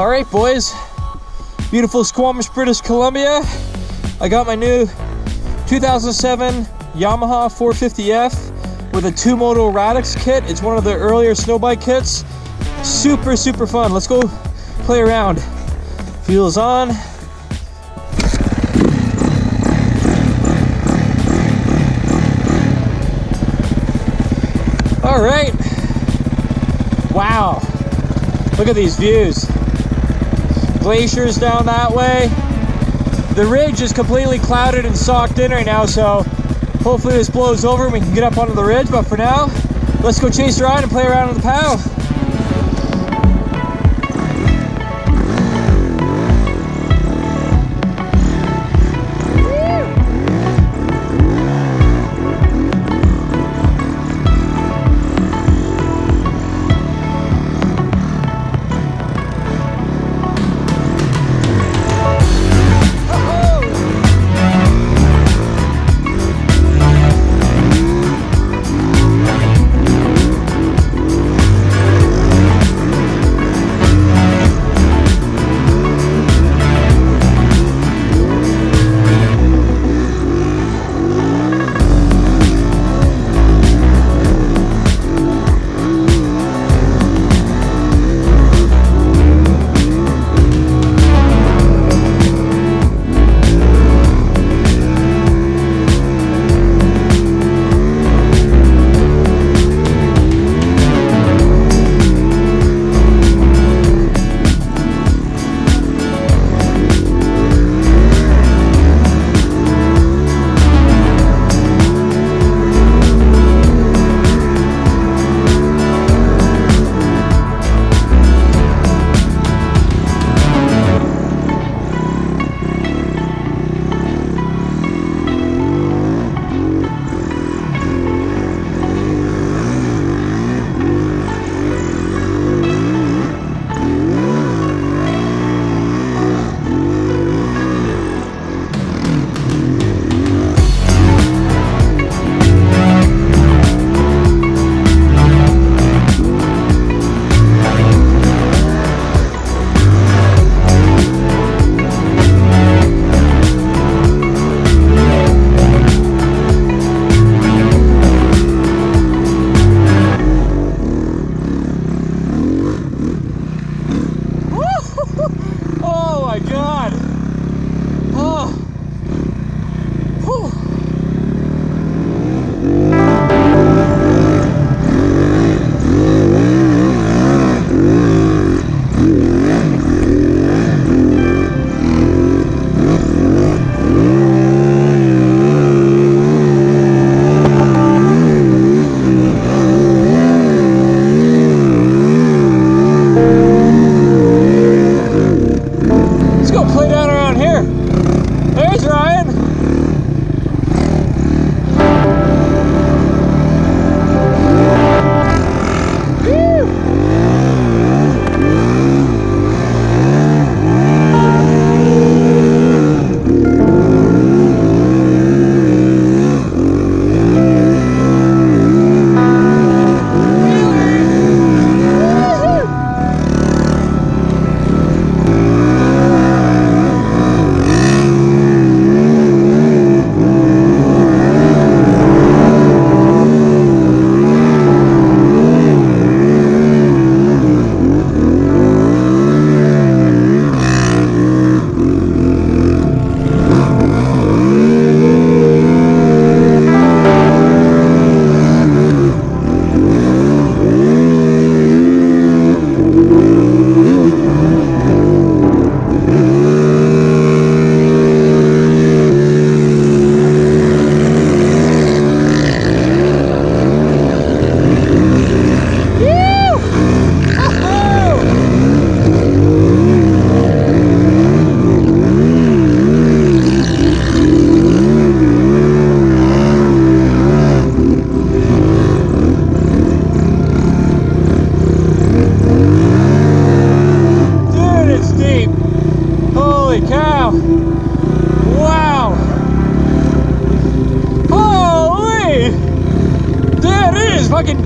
All right, boys. Beautiful Squamish, British Columbia. I got my new 2007 Yamaha 450F with a 2moto Radix kit. It's one of the earlier snow bike kits. Super, super fun. Let's go play around. Fuel's on. All right. Wow. Look at these views. Glaciers down that way. The ridge is completely clouded and socked in right now, so hopefully this blows over and we can get up onto the ridge. But for now, let's go chase around and play around in the POW.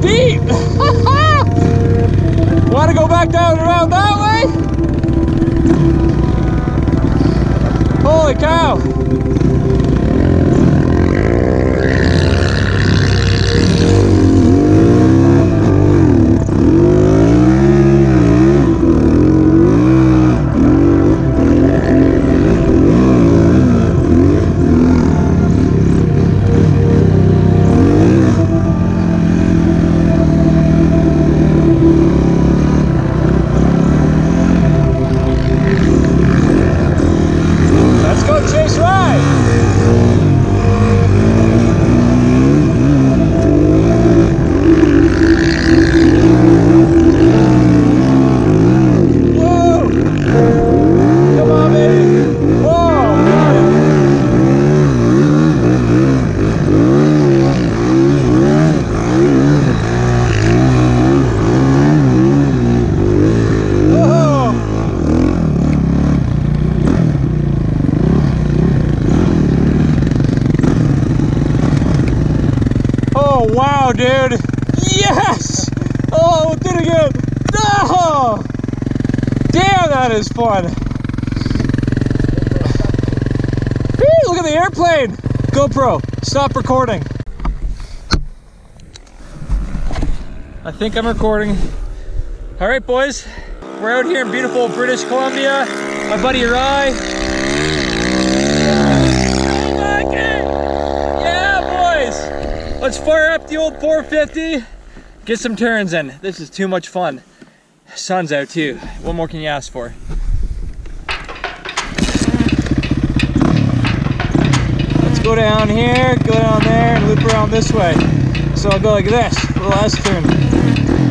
Deep. Want to go back down around that way? Holy cow! Let's go chase ride! Whoa! Come on, baby! Whoa! got it. Whoa! Oh wow, dude! Yes! Oh, did it again! No! Damn, that is fun! Look at the airplane! GoPro, stop recording. I think I'm recording. All right, boys, we're out here in beautiful British Columbia. My buddy Rye. Yeah, boys! Let's fire up the old 450, get some turns in. This is too much fun. Sun's out too. What more can you ask for? Let's go down here, go down there, and loop around this way. So I'll go like this the last turn.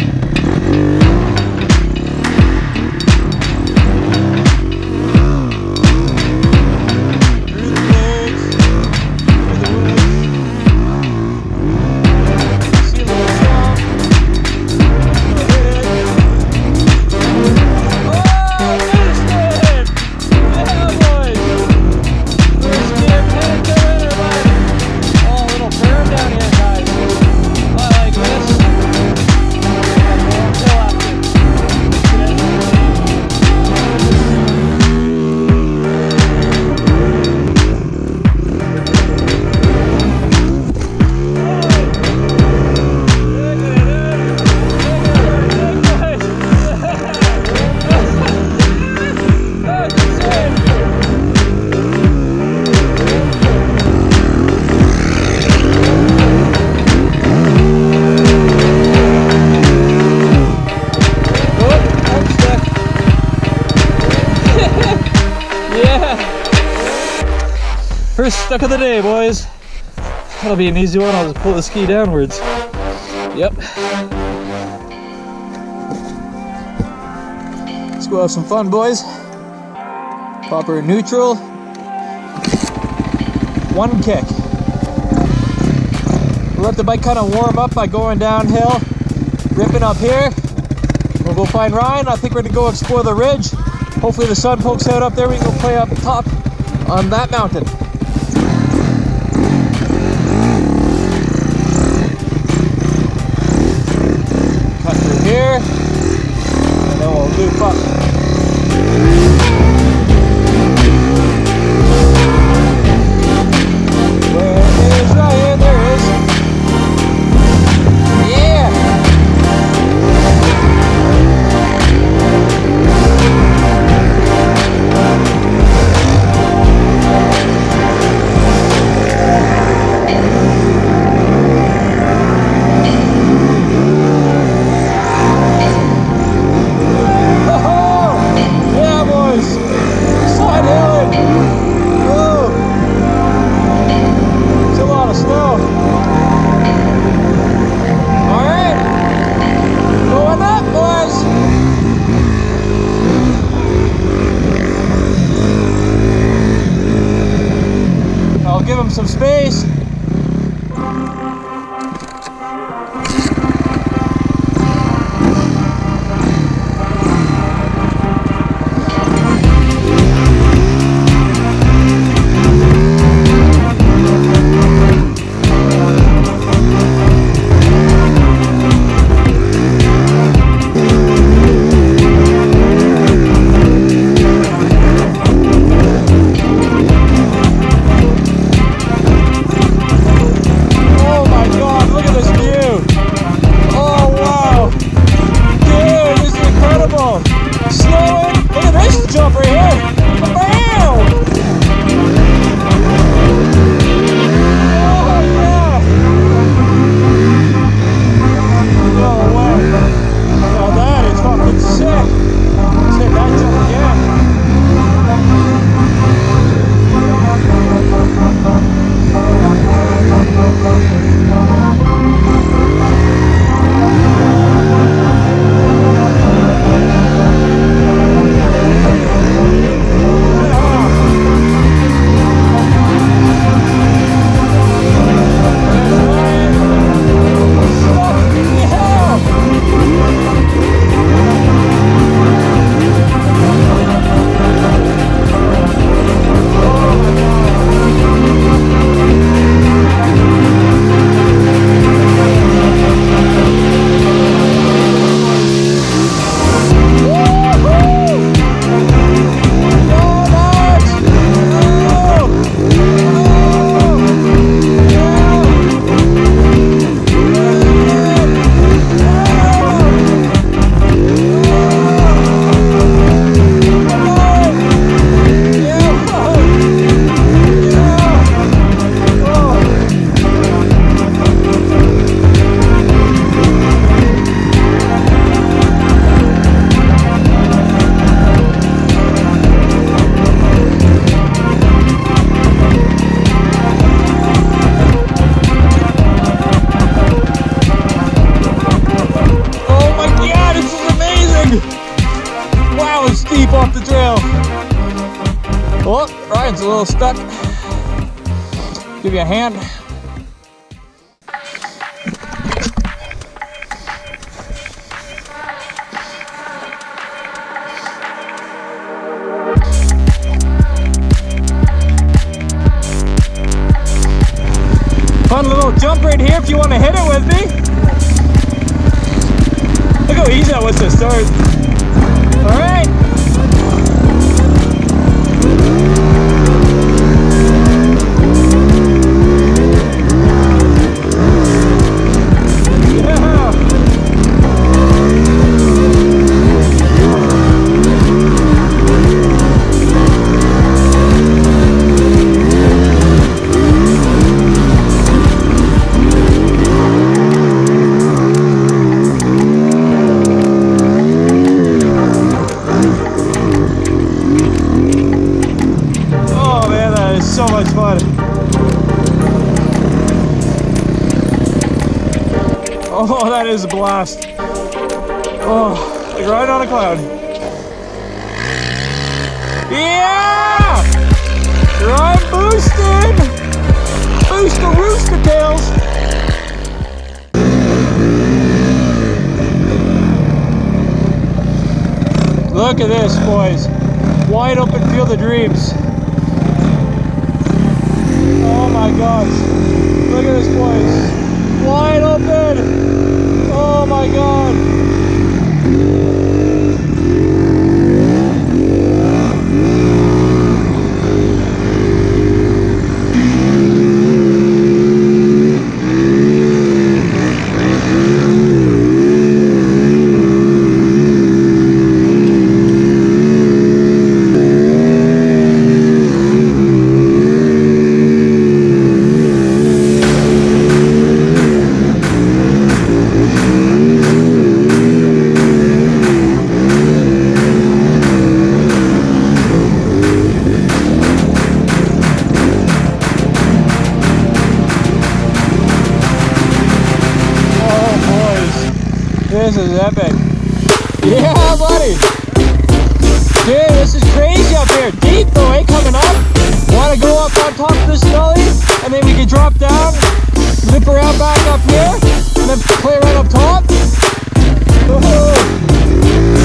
First stuck of the day, boys. That'll be an easy one. I'll just pull the ski downwards. Yep. Let's go have some fun, boys. Pop her in neutral. One kick. We'll let the bike kind of warm up by going downhill, ripping up here. We'll go find Ryan. I think we're gonna go explore the ridge. Hopefully the sun pokes out up there. We can go play up top on that mountain. Here, and then we'll loop up. some space. Give you a hand. Fun little jump right here if you want to hit it with me. Look how easy that was to start. All right. Is a blast. Oh, like riding on a cloud. Yeah! Ride boosting! Boost the rooster tails! Look at this, boys. Wide open field of dreams. Oh my gosh. Look at this place. Wide open. Oh my god. This is epic. Yeah, buddy. Dude, this is crazy up here. Deep though, eh? Coming up. Want to go up on top of this gully, and then we can drop down, zip around back up here, and then play right up top. Woohoo.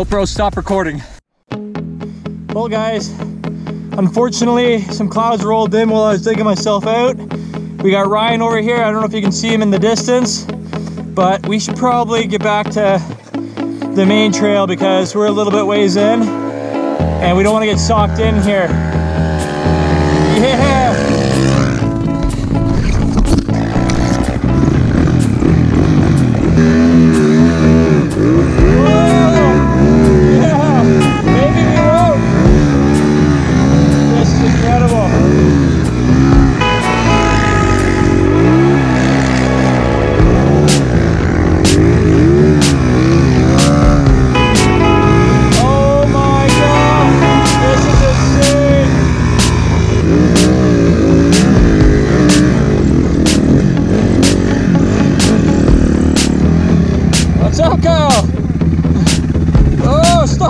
GoPro, stop recording. Well, guys, unfortunately, some clouds rolled in while I was digging myself out. We got Ryan over here. I don't know if you can see him in the distance, but we should probably get back to the main trail because we're a little bit ways in and we don't want to get socked in here.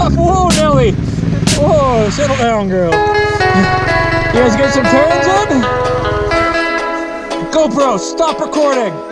Oh! Whoa, Nelly! Whoa, settle down, girl. You guys get some turns in? GoPro, stop recording!